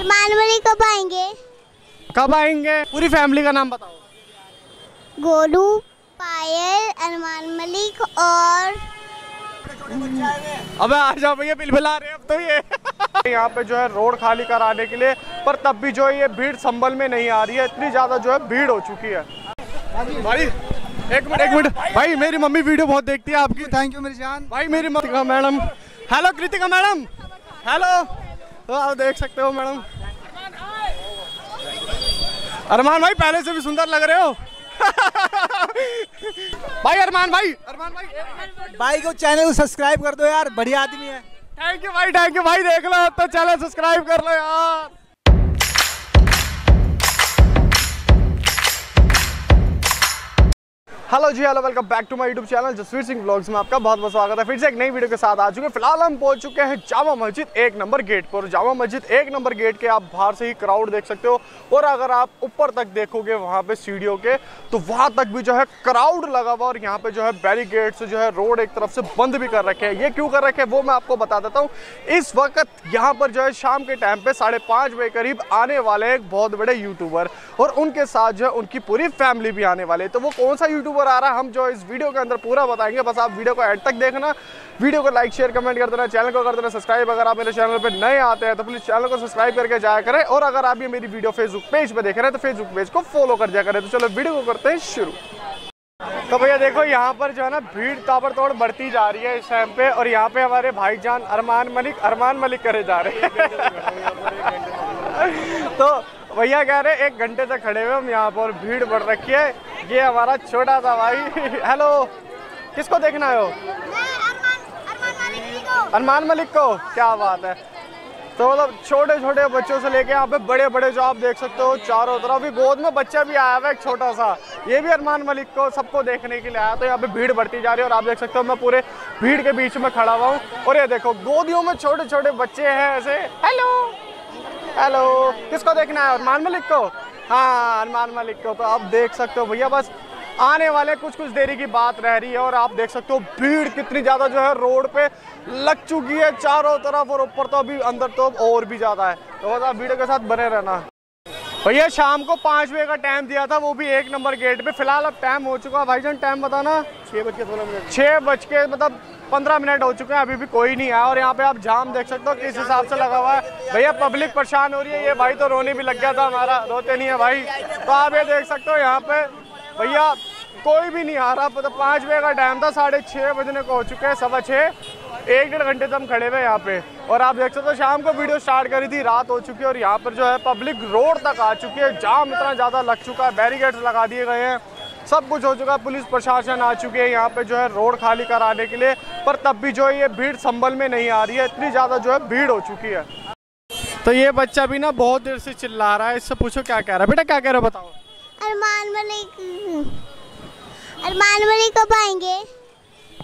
अरमान वाली कब आएँगे? कब आएँगे? पूरी फैमिली का नाम बताओ। गोलू पायल अरमान मलिक और अबे आ जाओ भैया बिल बिला रहे अब तो ये। यहाँ पे जो है रोड खाली कराने के लिए पर तब भी जो है ये भीड़ संभल में नहीं आ रही है इतनी ज़्यादा जो है भीड़ हो चुकी है। भाई एक मिनट एक मिनट। भाई मेरी मम्मी वीडियो बहुत देखती है आपकी। थैंक यू मेरी जान। भाई मेरी mummy madam. Hello Kritika madam. Hello तो आप देख सकते हो, मैडम। अरमान भाई, पहले से भी सुंदर लग रहे हो। भाई, अरमान भाई अरमान भाई। भाई को चैनल को सब्सक्राइब कर दो यार, बढ़िया आदमी है। थैंक यू भाई थैंक यू भाई, देख लो तो चैनल सब्सक्राइब कर लो यार। Hello ji hello welcome back to my YouTube channel Jasveer Singh blogs में आपका बहुत बहुत स्वागत है। फिर से एक नई वीडियो के साथ आ चुके हैं। फ़िलहाल हम पहुँच चुके हैं जामा मस्जिद एक नंबर गेट पर। जामा मस्जिद एक नंबर गेट के आप बाहर से ही क्राउड देख सकते हो। और अगर आप ऊपर तक देखोगे वहाँ पे सीढ़ियों के तो वहाँ तक भी जो है क्राउड लगा हुआ और यहाँ पे जो है बैरिगेड से जो है रोड एक तरफ़ से बंद भी कर रखे हैं। ये क्यों कर रखे हैं, वो मैं आपको बता देता हूँ। इस वक्त यहाँ पर जो है शाम के टाइम पे साढ़े बजे करीब आने वाले एक बहुत बड़े यूट्यूबर और उनके साथ जो है उनकी पूरी फैमिली भी आने वाले। तो वो कौन सा यूट्यूबर आ रहा है। हम जो इस वीडियो के अंदर पूरा बताएँगे। बस आप वीडियो को एड तक देखना। वीडियो को लाइक, शेयर, कमेंट कर देना। चैनल को कर देना सब्सक्राइब। अगर आप मेरे चैनल पर नए आते हैं तो प्लीज़ चैनल को सब्सक्राइब करके जाया करें। और अगर आप ये मेरी वीडियो फेसबुक पेज पे देख रहे हैं तो फेसबुक पेज को फॉलो कर जाया करें। तो चलो वीडियो को करते हैं शुरू। तो भैया देखो, यहाँ पर जो है ना, भीड़ ताबड़तोड़ बढ़ती जा रही है इस टाइम पे। और यहाँ पे हमारे भाईजान अरमान मलिक अरमान मलिक करे जा रहे हैं। तो भैया कह रहे हैं, एक घंटे से खड़े हुए हम यहाँ पर भीड़ बढ़ रखी है। ये हमारा छोटा सा भाई हेलो किसको देखना है हो अरमान मलिक को? क्या बात है। तो मतलब छोटे छोटे बच्चों से लेके यहाँ पे बड़े बड़े जो आप देख सकते हो चारों तरफ़ भी गोद में बच्चा भी आया हुआ है एक छोटा सा। ये भी अरमान मलिक को सबको देखने के लिए आया तो यहाँ पे भीड़ बढ़ती जा रही है और आप देख सकते हो मैं पूरे भीड़ के बीच में खड़ा हुआ हूँ। और ये देखो गोदियों में छोटे छोटे बच्चे हैं ऐसे। हेलो। हेलो किसको देखना है? अरमान मलिक को? हाँ अरमान मलिक को तो आप देख सकते हो भैया बस आने वाले कुछ कुछ देरी की बात रह रही है और आप देख सकते हो भीड़ कितनी ज़्यादा जो है रोड पे लग चुकी है चारों तरफ़ और ऊपर तो अभी अंदर तो और भी ज़्यादा है। तो बस आप वीडियो के साथ बने रहना। भैया शाम को पाँच बजे का टाइम दिया था वो भी एक नंबर गेट पे। फ़िलहाल अब टाइम हो चुका है। भाईजान टाइम बताना। छः बज के सोलह मिनट। छः बज के मतलब पंद्रह मिनट हो चुके हैं, अभी भी कोई नहीं आया और यहाँ पे आप जाम देख सकते हो किस हिसाब से लगा हुआ है। भैया पब्लिक परेशान हो रही है, ये भाई तो रोने भी लग गया था, हमारा रोते नहीं है भाई। तो आप ये देख सकते हो यहाँ पे, भैया, कोई भी नहीं आ रहा मतलब पाँच बजे का टाइम था, साढ़े छः बजने को हो चुके हैं, सवा छः एक डेढ़ घंटे से हम खड़े हुए यहाँ पे। और आप देख सकते हो, शाम को वीडियो स्टार्ट करी थी, रात हो चुकी है और यहाँ पर जो है पब्लिक रोड तक आ चुकी है। जाम इतना ज़्यादा लग चुका है बैरिकेड्स लगा दिए गए हैं। सब कुछ हो चुका है, पुलिस प्रशासन आ चुकी है यहाँ पे जो है रोड खाली कराने के लिए। पर तब भी जो है ये भीड़ संभल में नहीं आ रही है। इतनी ज़्यादा जो है भीड़ हो चुकी है। तो ये बच्चा भी ना बहुत देर से चिल्ला रहा है। इससे पूछो क्या कह रहा है। बेटा क्या कह रहे हो बताओ। अरमान मलिक। अरमान मलिक कब आएँगे?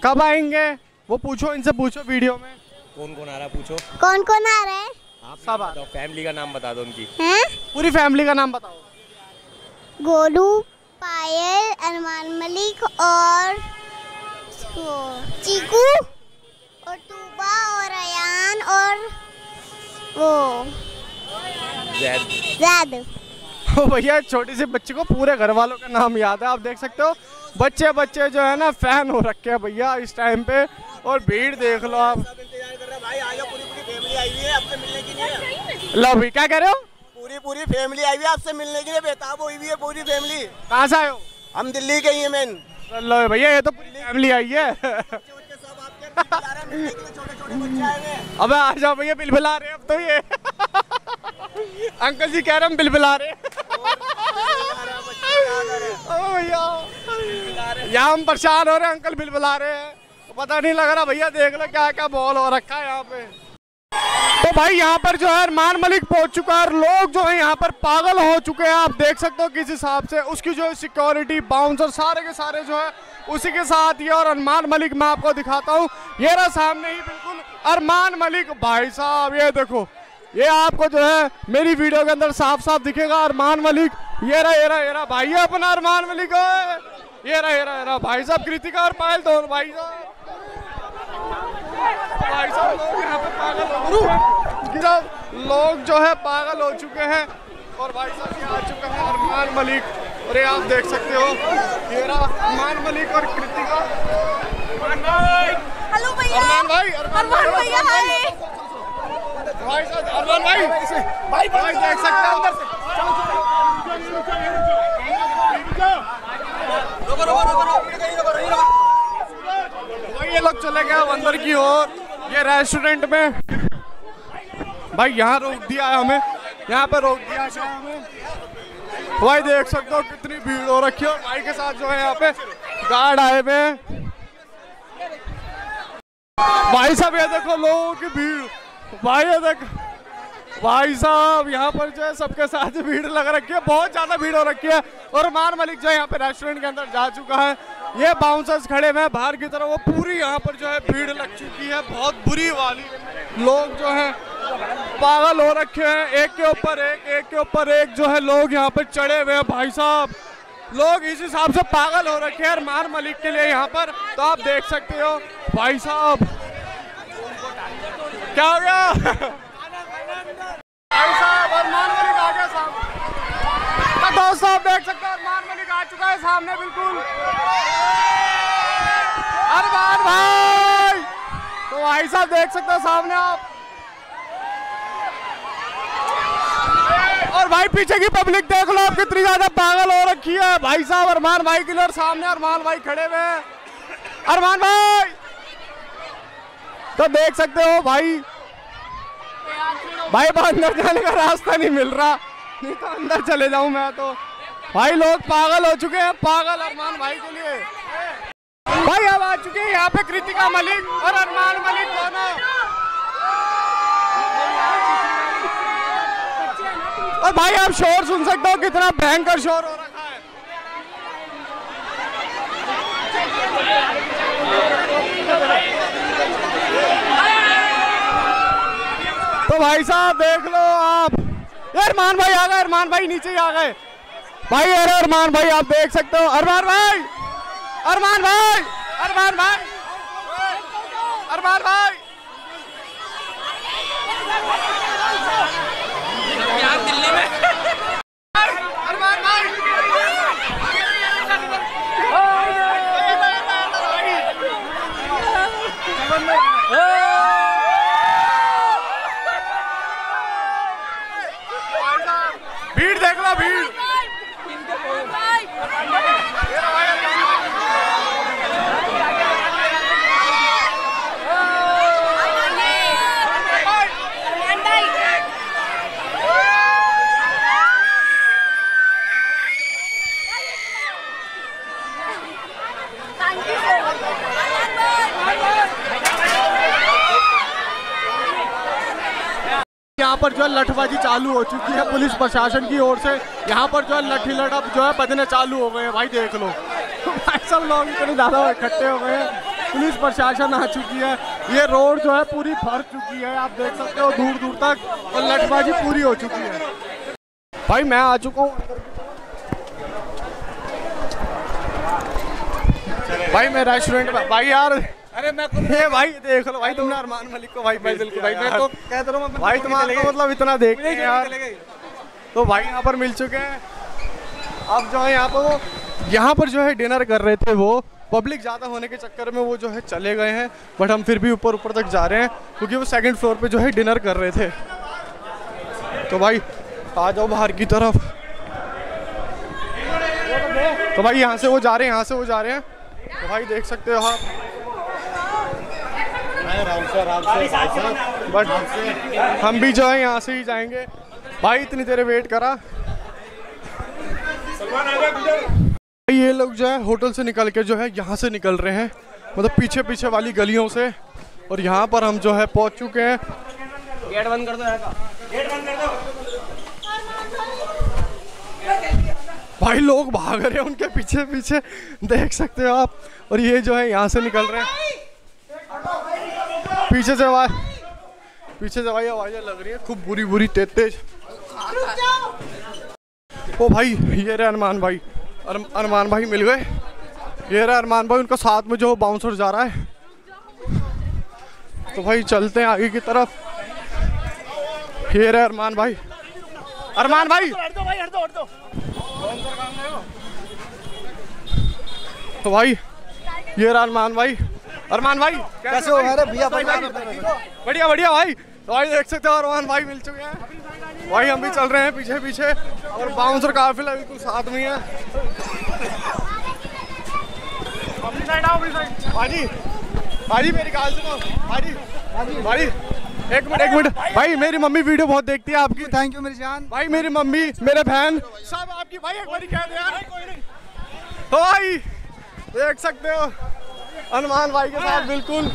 कब आएँगे? वो पूछो इनसे पूछो वीडियो में। कौन कौन आ रहा पूछो। कौन कौन आ रहा है? आप सब आ फैमिली का नाम बता दो उनकी। हैं? पूरी फैमिली का नाम बताओ। गोलू पायल अरमान मलिक और चीकू और तूबा और अयान और वो जैद। जैद। ओ भैया छोटी सी बच्ची को पूरे घर वालों का नाम याद है आप देख सकते हो। बच्चे बच्चे जो है ना फ़ैन हो रखे हैं भैया इस टाइम पे और भीड़ देख लो आप। भाई आ जाओ पूरी पूरी फैमिली आई हुई है आपसे मिलने के लिए लो भाई क्या कह रहे हो? पूरी पूरी फैमिली आई हुई है आपसे मिलने के लिए बेताब हुई हुई है पूरी फैमिली कहाँ से आए हो? हम दिल्ली के ही हैं मैन लो भैया, ये तो पूरी फैमिली आई है। अबे आ जाओ भैया, बिल बिला रहे अब तो ये। अंकल जी कह रहे हम बिल बिला रहे यहाँ हम परेशान हो रहे हैं, अंकल बिल बुला रहे हैं। पता नहीं लग रहा, भैया देख लो क्या क्या बॉल हो रखा है यहाँ पे। तो भाई यहाँ पर जो है अरमान मलिक पहुँच चुका है और लोग जो है यहाँ पर पागल हो चुके हैं। आप देख सकते हो किस हिसाब से उसकी जो सिक्योरिटी बाउंसर सारे के सारे जो है, उसी के साथ ये और अरमान मलिक मैं आपको दिखाता हूँ। ये रहा सामने ही बिल्कुल अरमान मलिक। भाई साहब, ये देखो, ये आपको जो है मेरी वीडियो के अंदर साफ़ साफ़ दिखेगा अरमान मलिक। ये रहा ये रहा ये रहा, भाई अपना अरमान मलिक। ये रहा ये रहा ये रहा। भाई साहब, कृतिका और पायल दोनों, भाई साहब। भाई साहब लोग यहाँ पे पागल हो लोग जो है पागल हो चुके हैं और भाई साहब ये आ चुका है अरमान मलिक और ये आप देख सकते हो ये अरमान मलिक और कृतिका हेलो भैया अरमान भाई अरमान भैया हाय भाई साहब अरमान भाई भाई भाई देख सकते हो अंदर से ये लोग चले गए अंदर की ओर। ये रेस्टोरेंट में। भाई, यहाँ रोक दिया है हमें। यहाँ पे रोक दिया है हमें। भाई, देख सकते हो कितनी भीड़ हो रखी है। भाई के साथ जो है यहाँ पे गार्ड आए हुए भाई साहब, ये देखो लोगों की भीड़। भाई, ये देख भाई साहब, यहाँ पर जो है सबके साथ भीड़ लग रखी है, बहुत ज़्यादा भीड़ हो रखी है और मान मलिक जो है यहाँ पे रेस्टोरेंट के अंदर जा चुका है। ये बाउंसर्स खड़े हुए हैं, बाहर की तरफ़, वो पूरी यहाँ पर जो है भीड़ लग चुकी है, बहुत बुरी वाली। लोग जो है, पागल हो रखे हैं, एक के ऊपर एक एक के ऊपर एक जो है लोग यहाँ पर चढ़े हुए हैं, भाई साहब। लोग इस हिसाब से पागल हो रखे हैं अरमान मलिक के लिए यहाँ पर तो आप देख सकते हो। भाई साहब, क्या हो गया? भाई साहब अरमान देख सकते हो अरमान मलिक आ चुका है सामने, बिल्कुल। अरमान भाई। तो भाई साहब, देख सकते हो सामने आप। और भाई, पीछे की पब्लिक देख लो, आप कितनी ज़्यादा पागल हो रखी है। भाई साहब, अरमान भाई के लिए सामने, अरमान भाई खड़े हुए हैं। अरमान भाई। तो देख सकते हो भाई भाई अब अंदर जाने का रास्ता नहीं मिल रहा। नहीं तो अंदर चले जाऊँ मैं तो। भाई, लोग पागल हो चुके हैं, पागल अरमान भाई के लिए। भाई, अब आ चुके हैं यहाँ पे कृतिका मलिक और अरमान मलिक दोनों। और भाई, आप शोर सुन सकते हो, कितना भयंकर शोर हो रहा है। भाई साहब, देख लो आप। अरमान भाई आ गए, अरमान भाई नीचे आ गए। भाई, अरे अरमान भाई, आप देख सकते हो। अरमान भाई अरमान भाई अरमान भाई अरमान भाई अरमान भाई भीड़ देख लो भीड़ यहाँ पर जो है लठबाजी चालू हो चुकी है पुलिस प्रशासन की ओर से। यहाँ पर जो है लठी लड़प जो है बजने चालू हो गए हैं। भाई देख लो। भाई सब लोग इतने ज़्यादा इकट्ठे हो गए हैं। पुलिस प्रशासन आ चुकी है। ये रोड जो है पूरी भर चुकी है। आप देख सकते हो दूर दूर तक। और लठबाजी पूरी हो चुकी है। भाई मैं आ चुका हूँ भाई मैं रेस्टोरेंट में भाई यार अरे मैं ये भाई देख लो भाई तुमने अरमान मलिक को भाई भेज दिया भाई मैं तो कह तो रहा हूँ भाई तुम्हारे को मतलब इतना देख के यार। तो भाई यहाँ पर मिल चुके हैं। अब जो है यहाँ पर वो यहाँ पर जो है डिनर कर रहे थे वो। पब्लिक ज़्यादा होने के चक्कर में वो जो है चले गए हैं। बट हम फिर भी ऊपर ऊपर तक जा रहे हैं क्योंकि वो सेकंड फ्लोर पे जो है डिनर कर रहे थे। तो भाई आ जाओ बाहर की तरफ़। तो भाई यहाँ से वो जा रहे हैं यहाँ से वो जा रहे हैं। तो भाई देख सकते हो आप। बट हम भी जो है यहाँ से ही जाएँगे। भाई इतनी देर वेट करा। भाई ये लोग जो है होटल से निकल के जो है यहाँ से निकल रहे हैं। मतलब पीछे पीछे वाली गलियों से। और यहाँ पर हम जो है पहुँच चुके हैं। गेट बंद कर दो भाई लोग भाग रहे हैं उनके पीछे पीछे देख सकते हो आप। और ये जो है यहाँ से निकल रहे हैं। पीछे से आवाज़। पीछे से भाई आवाज़ें लग रही है खूब बुरी बुरी तेज तेज। ओ भाई ये रहे अरमान भाई। अर, अरमान भाई मिल गए। ये रहे अरमान भाई उनका साथ में जो बाउंसर जा रहा है। तो भाई चलते हैं आगे की तरफ़। ये रहे अरमान भाई। अरमान भाई! तो भाई ये रहा अरमान भाई। अरमान भाई कैसे हो अरे भैया बढ़िया बढ़िया भाई। तो भाई देख सकते हो अरमान भाई मिल चुके हैं। भाई हम भी चल रहे हैं पीछे पीछे। और बाउंसर काफिला बिल्कुल साथ में है अपनी साइड आओ अपनी साइड भाजी भाजी मेरी गाल सुनो। भाजी भाई एक मिनट एक मिनट। भाई मेरी मम्मी वीडियो बहुत देखती है आपकी। थैंक यू मेरी जान। भाई मेरी मम्मी मेरे बहन। सब आपकी भाई एक बारी कह दे यार। तो भाई देख सकते हो। हनुमान भाई के साथ बिल्कुल।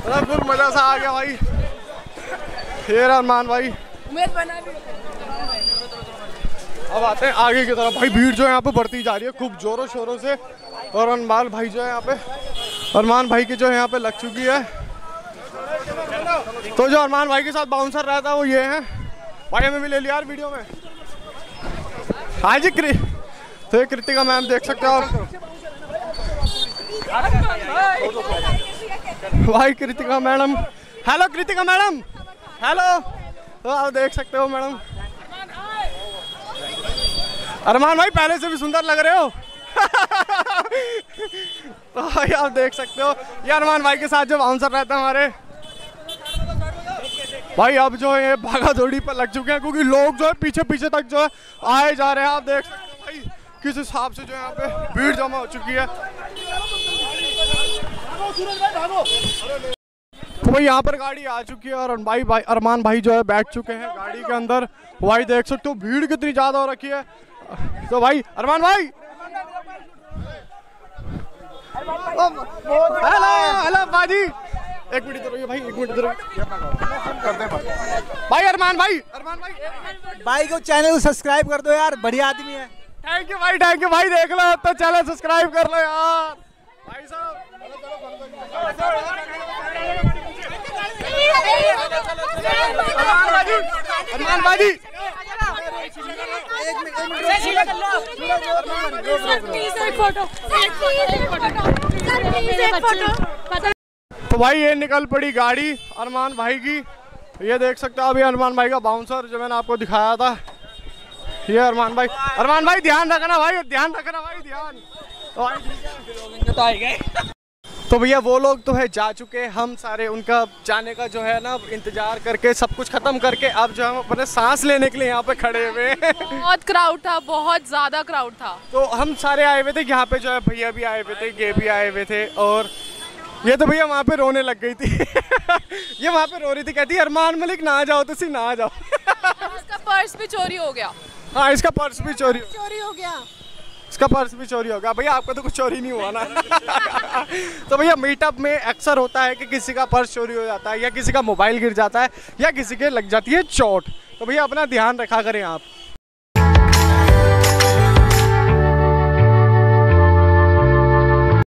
फुल मज़ा सा आ गया भाई। रहा हनुमान भाई। अब आते हैं आगे की तरफ़। भाई भीड़ जो है यहाँ पे बढ़ती जा रही है खूब जोरों शोरों से। और हनुमान भाई जो है यहाँ पे हनुमान भाई की जो है यहाँ पे लग चुकी है। तो जो अरमान भाई के साथ बाउंसर रहता है वो ये है। भाई हमें भी ले लिया यार वीडियो में। हाँ जी क्रि तो ये कृतिका मैम देख सकते हो आप। भाई Kritika madam. Hello Kritika madam. Hello तो आप देख सकते हो मैडम। अरमान भाई, पहले से भी सुंदर लग रहे हो। तो भाई, आप देख सकते हो। ये अरमान भाई के साथ जो बाउंसर रहता है हमारे। भाई, अब जो है भागा दौड़ी पर लग चुके हैं, क्योंकि लोग जो है पीछे पीछे तक जो है, आए जा रहे हैं। आप देख सकते हो भाई, किस हिसाब से जो है, यहाँ पे भीड़ जमा हो चुकी है। तो भाई यहाँ पर गाड़ी आ चुकी है और भाई भाई अरमान भाई जो है बैठ चुके हैं गाड़ी के अंदर। भाई देख सकते हो भीड़ कितनी ज़्यादा हो रखी है। तो भाई अरमान भाई! हेलो हेलो बाजी! एक मिनट इधर भाई एक मिनट इधर भाई अरमान भाई अरमान भाई! भाई को चैनल को सब्सक्राइब कर दो यार बढ़िया आदमी है। थैंक यू भाई थैंक यू भाई देख लो तो चैनल सब्सक्राइब कर लो यार भाई साहब अरमान बाजी अरमान बाजी तो भाई ये निकल पड़ी गाड़ी अरमान भाई की। ये देख सकते हो अभी अरमान भाई का बाउंसर जो मैंने आपको दिखाया था। ये अरमान भाई अरमान भाई ध्यान रखना भाई ध्यान रखना भाई ध्यान। तो भाई तो भैया वो लोग तो है जा चुके हैं हम सारे। उनका जाने का जो है ना इंतज़ार करके सब कुछ खत्म करके अब जो हम अपने सांस लेने के लिए यहाँ पे खड़े हुए हैं। बहुत क्राउड था बहुत ज़्यादा क्राउड था। तो हम सारे आए हुए थे यहाँ पे जो है भैया भी आए हुए थे ये भी आए हुए थे और ये तो भैया वहाँ पे रोने लग गई थी। ये वहाँ पे रो रही थी कहती अरमान मलिक ना जाओ तो सी ना जाओ। उसका पर्स भी चोरी हो गया। हाँ इसका पर्स भी चोरी चोरी हो गया। इसका पर्स भी चोरी हो गया। भैया आपका तो कुछ चोरी नहीं हुआ ना। तो भैया मीटअप में अक्सर होता है कि किसी का पर्स चोरी हो जाता है या किसी का मोबाइल गिर जाता है या किसी के लग जाती है चोट। तो भैया अपना ध्यान रखा करें आप।